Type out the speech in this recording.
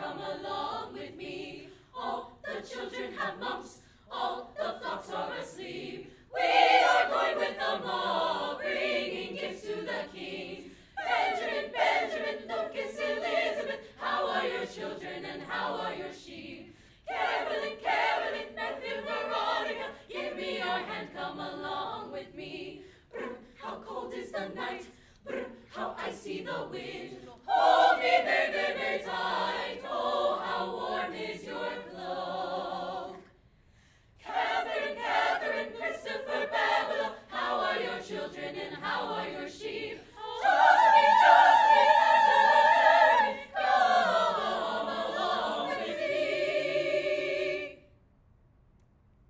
come along with me. All the children have mumps, all the flocks are asleep. We are going with them all, bringing gifts to the king. Benjamin, Benjamin, Lucas, Elizabeth, how are your children and how are your sheep? Carolyn, Carolyn, Matthew, Veronica, give me your hand, come along with me. Brr, how cold is the night, brr, how see the wind. children in high